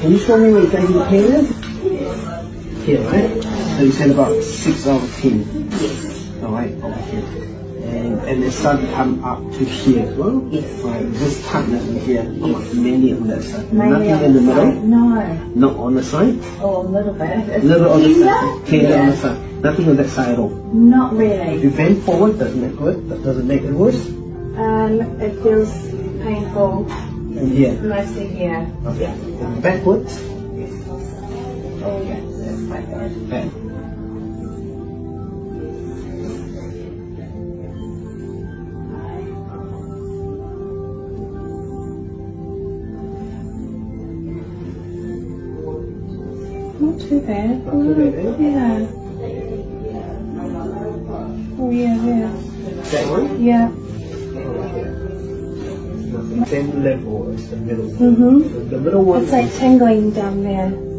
Can you show me where you exactly the pain is? Here, right? So you said about 6 out of 10. Yes. Alright, over here. And, and it started to come up to here as well? Yes. Right, this tightness in here, Yes. mainly on that side. Mainly Nothing in the middle? side. No. Not on the side? Oh, a little bit. It's Little on the side. Tender on the side. Nothing on that side at all. Not If really. you bend forward, doesn't it good? Does it make it worse? Um, it feels painful And here. mostly here. Okay. And backwards. Oh, yes, it's quite good. Back. Not too bad. Not too bad, eh? Yeah. Oh, yeah, yeah. That one? Yeah. Same level as the middle. Mm-hmm. The middle one It's like tingling down there.